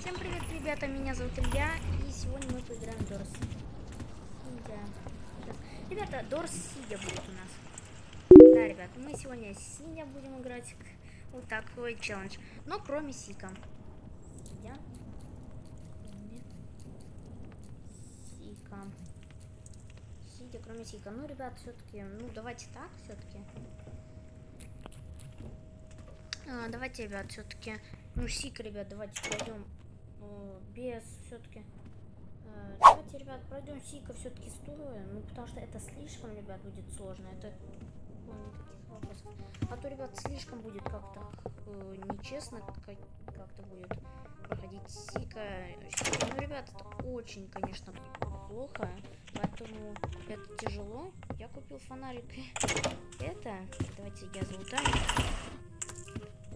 Всем привет, ребята, меня зовут Илья, и сегодня мы поиграем Дорс. Да. Ребята, Дорс Сидя будет у нас. Да, ребят, мы сегодня Сидя будем играть. Вот такой челлендж. Но кроме Сика. Сидя. Сика. Сидя, кроме Сика. Ну, ребят, все-таки, ну, давайте так, все-таки. А, давайте, ребят, все-таки, ну, Сик, ребят, давайте пройдем э, без все-таки. Э, давайте, ребят, пройдем Сика все-таки стоя, ну, потому что это слишком, ребят, будет сложно. Это. А то, ребят, слишком будет как-то э, нечестно, как- как-то будет проходить. Сика. Ну, ребят, это очень, конечно, плохо, поэтому это тяжело. Я купил фонарик. Это, давайте я залутаю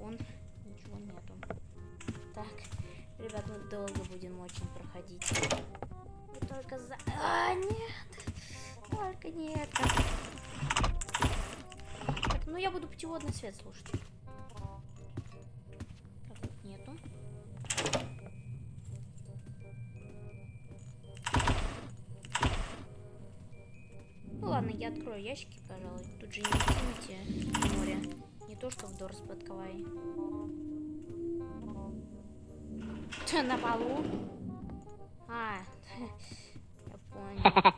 он ничего нету. Так, ребят, мы долго будем очень проходить. Мы только за... А, нет! Только нет! Так, ну я буду путеводный свет слушать. Так, вот нету. Ну ладно, я открою ящики, пожалуй. Тут же не Инфинити море. Не то, что в Дорс под Кавай. На полу? А, я понял.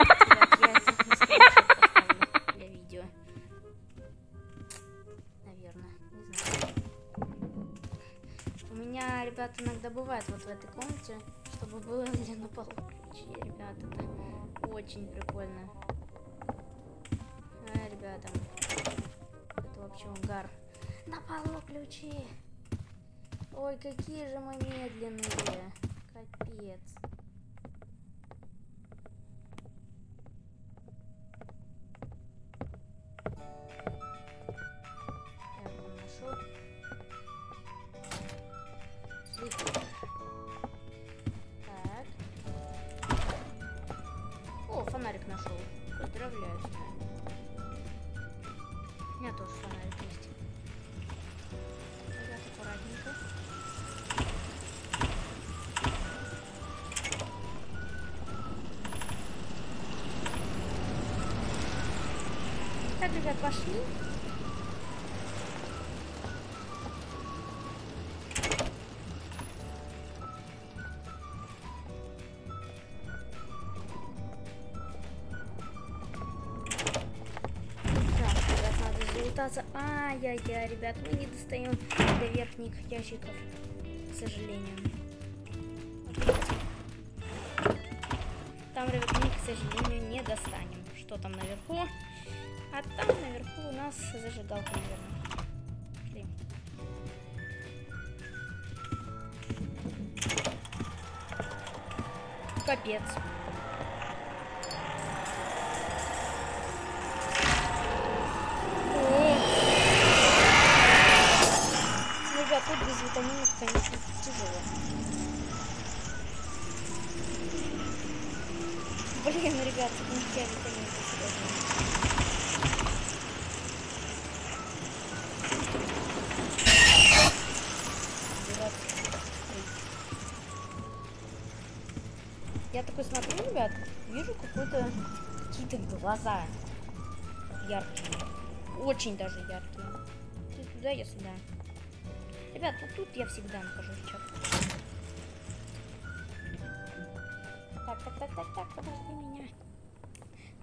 Ребят, я это на скриншот поставлю для видео. Наверное, не знаю. У меня, ребят, иногда бывает вот в этой комнате, чтобы было где на полу ключи, ребят, это очень прикольно. А, ребята, это вообще угар. На полу ключи. Ой, какие же мы медленные. Капец. Так, ребят, пошли. Залутаться. Ай-яй-яй, ребят, мы не достаем до верхних ящиков, к сожалению. Там, ребят, мы, к сожалению, не достанем. Что там наверху? А там наверху у нас зажигалка, наверное. Пошли. Капец. Глаза яркие. Очень даже яркие. Ты туда, я сюда. Ребят, вот тут я всегда нахожусь. Так, так, так, так, так, подожди меня.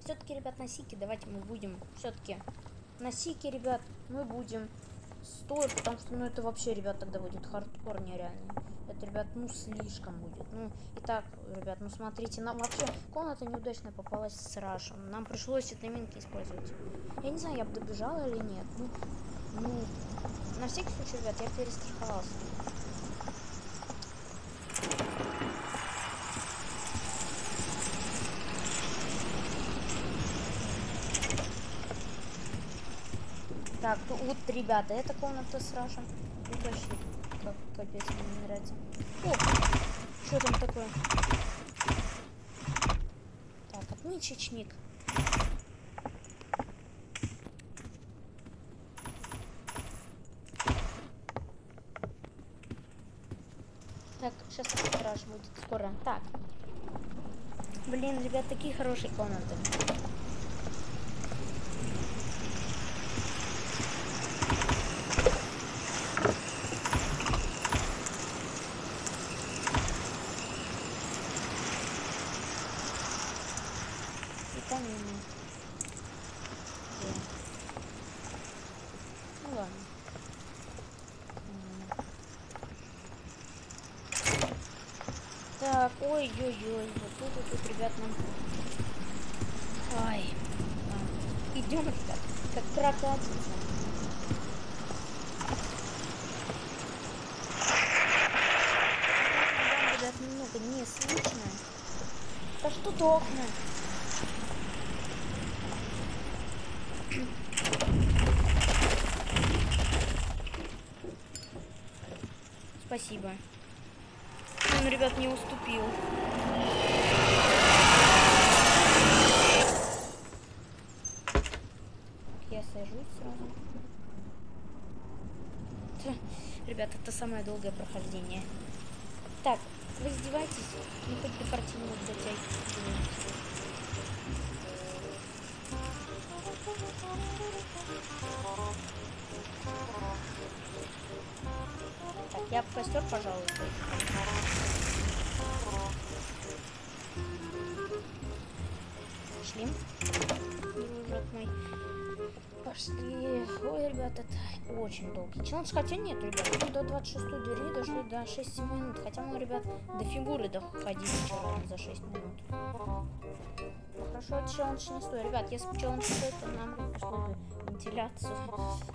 Все-таки, ребят, на сике давайте мы будем. Все-таки на сике, ребят, мы будем стоя, потому что, ну, это вообще, ребят, тогда будет хардкор нереальный. Это, ребят, ну, слишком будет. Ну, итак, ребят, ну, смотрите, нам вообще комната неудачная попалась с Рашем. Нам пришлось витаминки использовать. Я не знаю, я бы добежала или нет. Ну, ну, на всякий случай, ребят, я перестраховался. Так, ну вот, ребята, эта комната с Рашем. Вообще как капец мне не нравится. О, что там такое? Так, отмени чечник. Так, сейчас страж будет скоро. Так. Блин, ребят, такие хорошие комнаты. Витамины. Где? Ну ладно. М. Так, ой-ой-ой, вот тут вот тут, ребят, нам... Ай. А, Идем, ребят, как крокодил. Вам, ребят, немного не слышно. Да что окна? Спасибо. Он, ребят, не уступил. Я сажусь сразу. Ребят, это самое долгое прохождение. Так, вы издеваетесь? Ну хоть до картины вот дотягиваете. Так, я в костер, пожалуй. Пошли. Дружок мой. Пошли. Ой, ребят, это очень долгий челлендж. Хотя нет, ребят, мы до 26 двери дошли до 6-7 минут. Хотя мы, ребят, до фигуры доходили за 6 минут. Ну, Хорошо, челлендж не стоит. Ребят, если челлендж стоит, то нам бы вентиляцию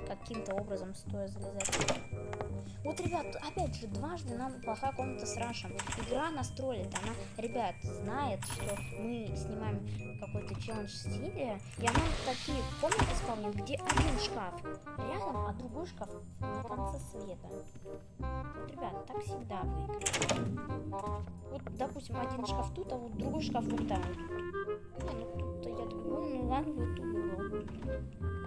каким-то образом стоя залезать. Вот, ребят, опять же, дважды нам плохая комната с Рашем. Игра настроит, она, ребят, знает, что мы снимаем какой-то челлендж в стиле, и она такие комнаты спавнит, где один шкаф рядом, а другой шкаф на конце света. Вот, ребят, так всегда в игре. Вот, допустим, один шкаф тут, а вот другой шкаф вот там. Не, ну тут-то я думаю, ну ладно, вот тут.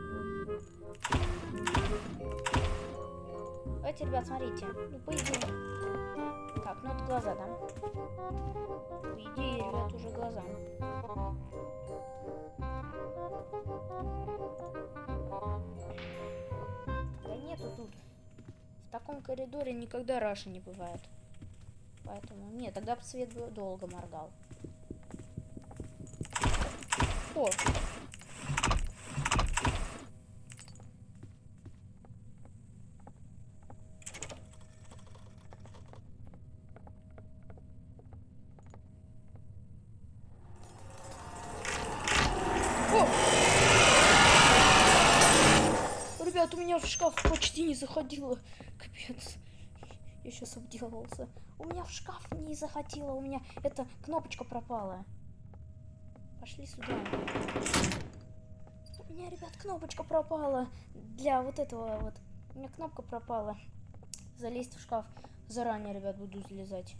Давайте, ребят, смотрите. Ну, по идее. Так, ну это глаза, да? По идее, ребят, уже глаза. Да нету тут. В таком коридоре никогда Раши не бывает. Поэтому... Нет, тогда свет долго моргал. О! Ребят, у меня в шкаф заходило. Капец. Я сейчас обделался. У меня в шкаф не заходило. У меня эта кнопочка пропала. Пошли сюда. У меня, ребят, кнопочка пропала. Для вот этого вот. У меня кнопка пропала. Залезть в шкаф. Заранее, ребят, буду залезать.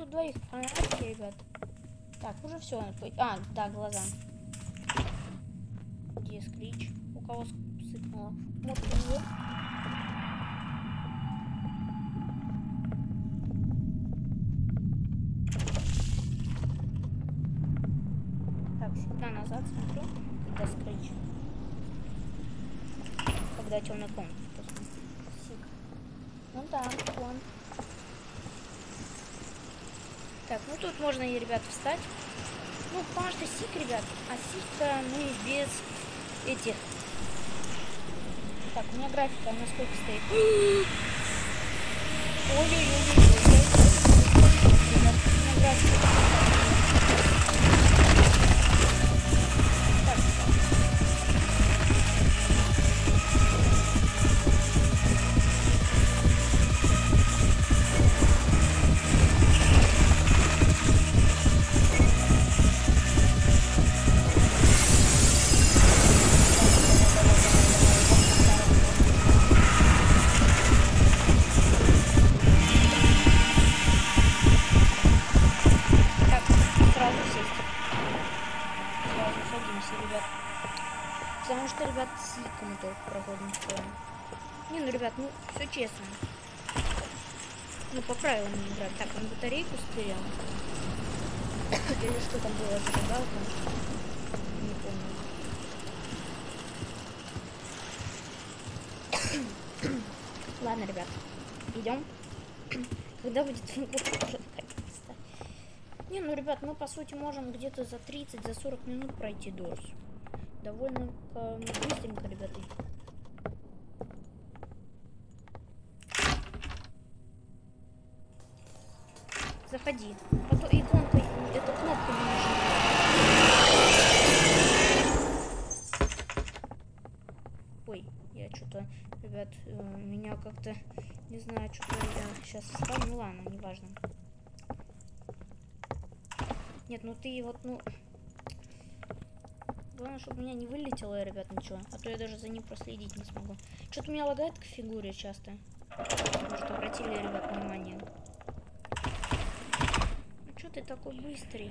Тут двоих фанатики, ребят. Так, уже все. А, да, глаза. Где скрич? У кого сыкнуло? Вот у него. Так, всегда назад смотрю, когда скрич. Когда темный комнат. Сик. Ну да, он. Так, ну тут можно и, ребят, встать. Ну, потому что сик, ребят, а сик мы без этих. Так, у меня графика на сколько стоит? Ой-ой-ой-ой-ой. У меня графика. По правилам не играем. Так, он батарейку стырил. Или что там было, зажигалка? Не помню. Ладно, ребят, идем. Когда будет? Не, ну, ребят, мы, по сути, можем где-то за 30, за 40 минут пройти Дорс. Довольно быстренько, ребята. Заходи. А то иконка, эта кнопка не нужна. Ой, я что-то, ребят, э, меня как-то, не знаю, что-то я сейчас встал. Ну ладно, неважно. Нет, ну ты вот, ну... Главное, чтобы у меня не вылетело, ребят, ничего. А то я даже за ним проследить не смогу. Что-то у меня лагает к фигуре часто. Может, обратили, ребят, внимание ты такой быстрый?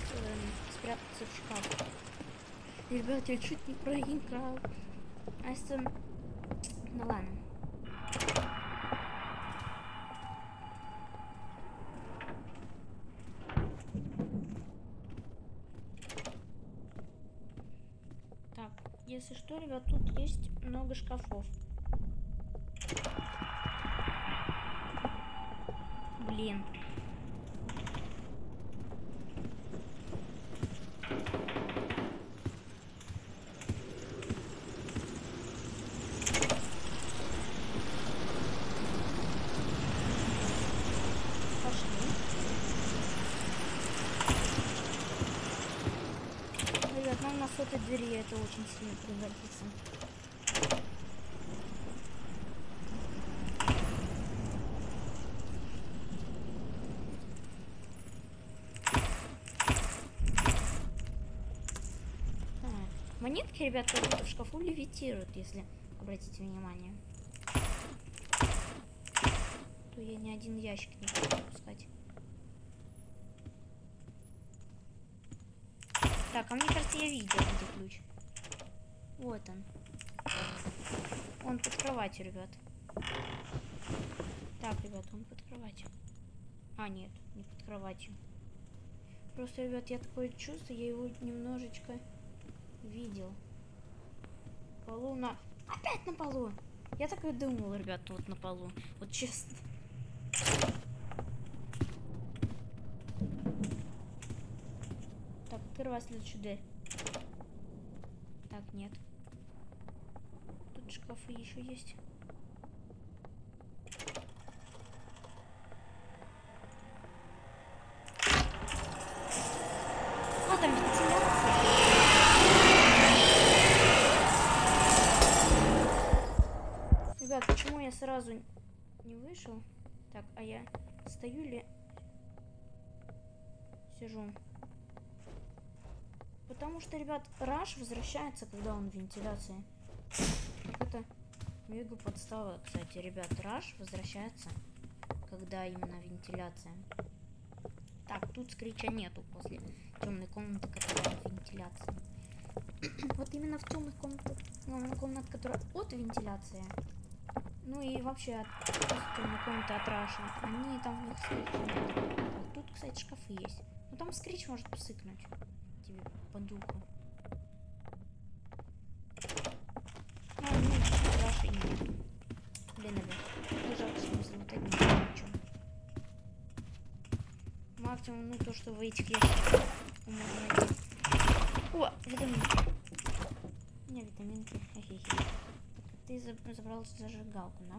спрятаться в шкаф. Ребят, я чуть не проиграл. А если... Ну ладно. Так, если что, ребят, тут есть много шкафов. блин. Пошли. Сотой двери это очень сильно пригодится. Монетки, ребят, как будто в шкафу левитируют, если обратите внимание. То я ни один ящик не буду пускать. Так, а мне кажется, я видел где ключ. Вот он. Он под кроватью, ребят. Так, ребят, он под кроватью. А, нет, не под кроватью. Просто, ребят, я такое чувство, я его немножечко видел. Полу на... Опять на полу! Я так и думал, ребят, вот на полу. Вот честно. Так, открывай следующую дверь. Так, нет. Тут шкафы еще есть. сразу не вышел. Так, а я стою ли сижу? Потому что, ребят, Раш возвращается, когда он в вентиляции. Это мега подстава, кстати, ребят. Раш возвращается, когда именно вентиляция. Так, тут скрича нету после темной комнаты, которая в вентиляции. вот именно в темных комнатах, комнат, которая от вентиляции, Ну и вообще от пустынной комнаты от Раши. Они там в них скрич нет. Так, тут, кстати, шкафы есть. Ну там скрич может псыкнуть тебе по духу. А, Раши и нет. Блин, наверх. Ну, жалко, залутать не можем ничего. Максимум, ну, то, что в этих ящиках можно найти. О, витаминки. Не, витаминки. Хе-хе-хе. Так, ты заб- забрал зажигалку, да?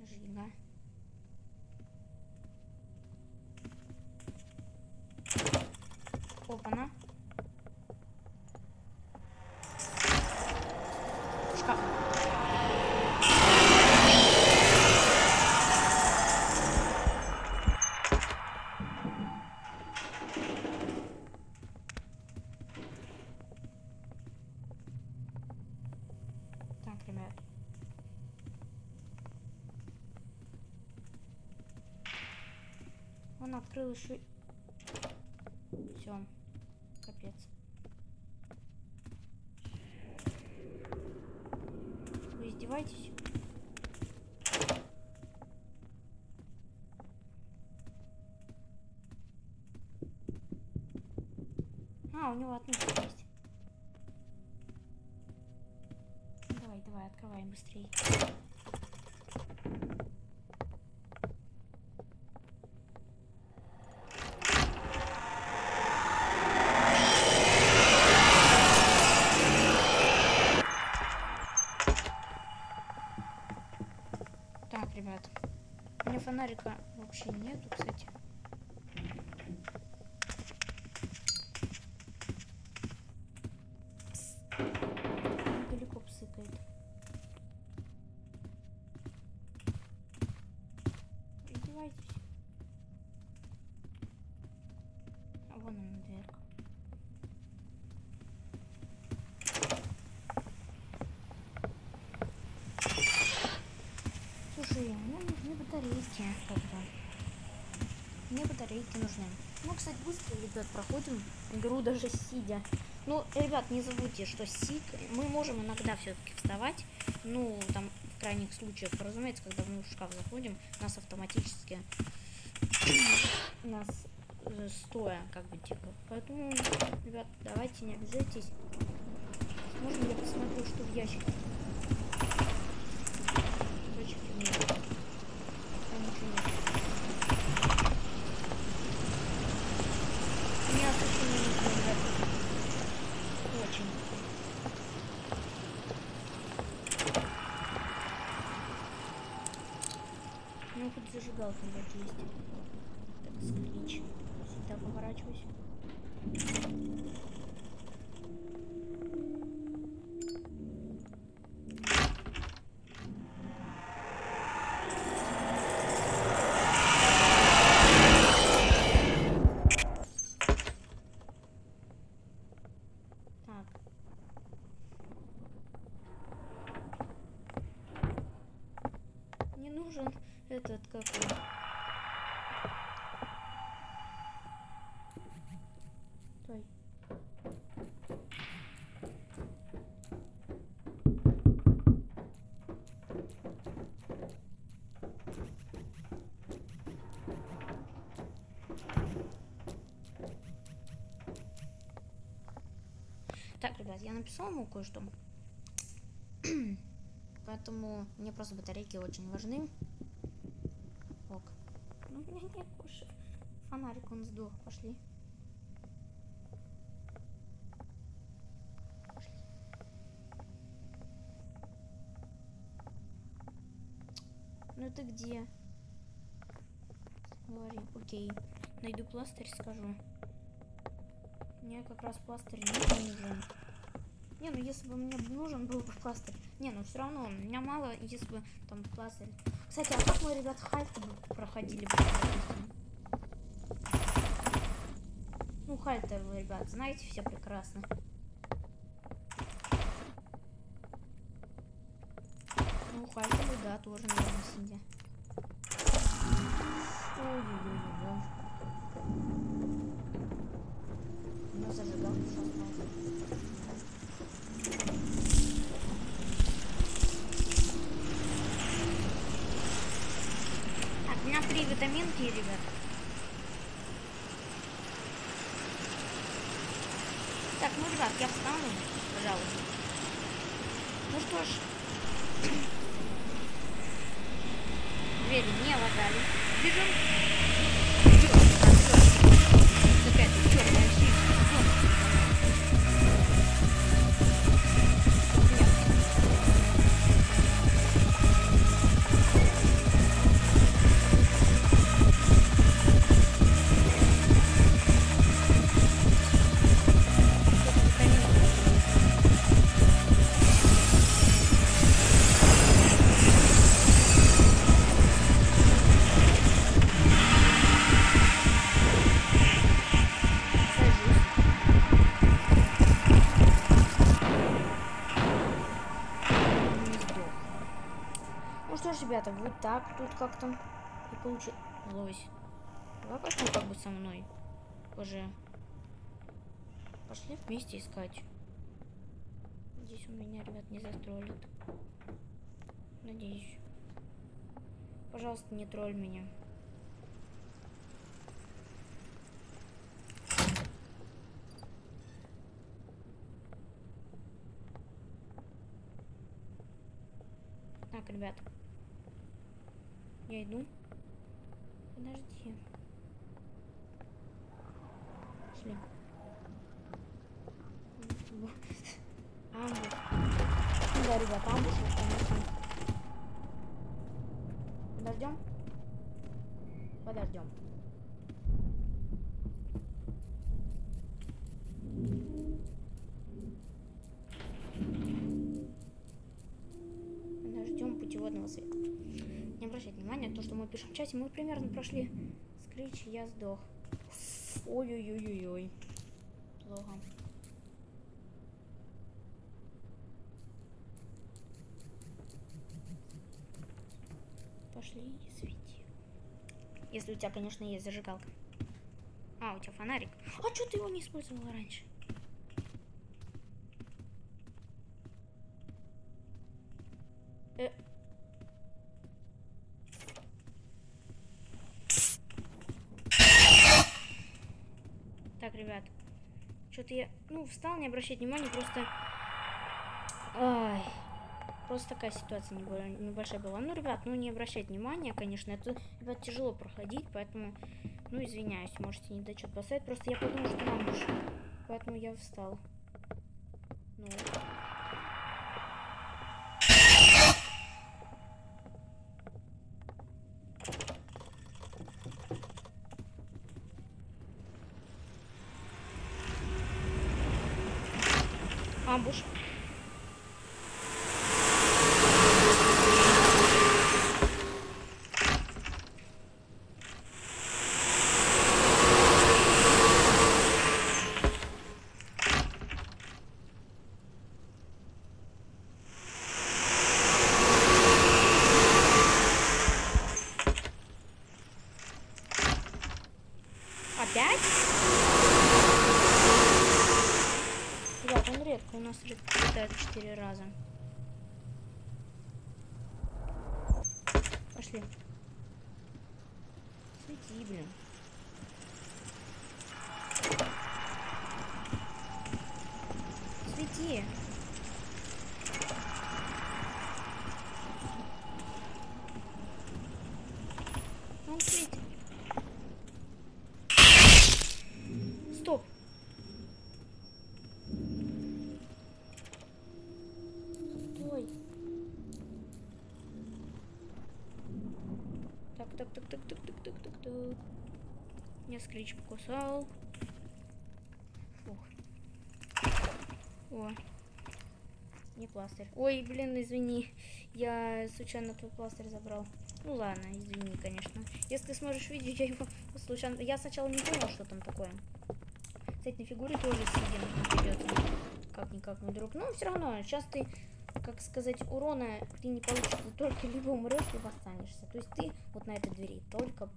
Зажига. Опа-на. Шкаф. Так, ребят. Он открыл еще... Все. Капец. Вы издеваетесь? А, у него отметка есть. Давай, давай, открываем быстрее. Так, ребят. У меня фонарика вообще нету, кстати. Далеко псыкает. Издевайтесь. А вон она дверка. Слушай, мне нужны батарейки. Бы. Мне батарейки нужны. Ну, кстати, быстро, ребят, проходим игру даже сидя. Ну, ребят, не забудьте, что сик мы можем иногда все-таки вставать. Ну, там, в крайних случаях, разумеется, когда мы в шкаф заходим, нас автоматически нас э, стоя, как бы, типа. Поэтому, ребят, давайте не обижайтесь. Можно я посмотрю, что в ящике? Короче, фигня. Там ничего нет. У меня совершенно ничего нет. Очень. Ну, зажигалка, ребят, есть. Так, скрич. Всегда поворачиваюсь. Так. Не нужен этот как он. Стой. Так, ребят, я написала ему кое-что. Поэтому мне просто батарейки очень важны. Ок. Ну, меня не кушай. Фонарик он сдох. Пошли. Пошли. Ну ты где? Говори. Окей. Найду пластырь, скажу. Мне как раз пластырь не нужен. Не, ну если бы мне нужен был бы пластырь. Не, ну все равно, меня мало, если бы там пластырь. Кстати, а как мы, ребят, бы проходили бы, допустим? Ну, хальты вы, ребят, знаете все прекрасно. Ну, хальты бы, да, тоже, наверное, сидя. Ой-ой-ой-ой. У нас так тут как-то и получилось. Давай пойдем как бы со мной. Уже. Пошли вместе искать. Здесь у меня, ребят, не застролит. Надеюсь. Пожалуйста, не тролль меня. Так, ребят. Я иду. Подожди. Шли. А, вот. Да, ребята, там, конечно. Подождем. Чате, мы примерно прошли скрич, я сдох. Ой-ой-ой-ой-ой. Плохо. Пошли свети. Если у тебя, конечно, есть зажигалка. А, у тебя фонарик. А что ты его не использовала раньше? Э. Так, ребят. Что-то я, ну, встал, не обращать внимания, просто... Ай. Просто такая ситуация небольшая была. Ну, ребят, ну не обращать внимания, конечно. Это, ребят, тяжело проходить, поэтому, ну, извиняюсь, можете не недочет поставить. Просто я подумал, что нам уж. Поэтому я встал. embauche. так, так, так, так, так, так, так, так. Меня скрич покусал. Фух. О. Не пластырь. Ой, блин, извини. Я случайно твой пластырь забрал. Ну ладно, извини, конечно. Если ты сможешь видеть, я его случайно... Я сначала не понял, что там такое. Кстати, на фигуре тоже сидим. Как-никак, мой друг. Но все равно, сейчас ты как сказать, урона ты не получишь. Ты только либо умрешь, либо останешься. То есть ты вот на этой двери только...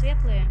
светлые?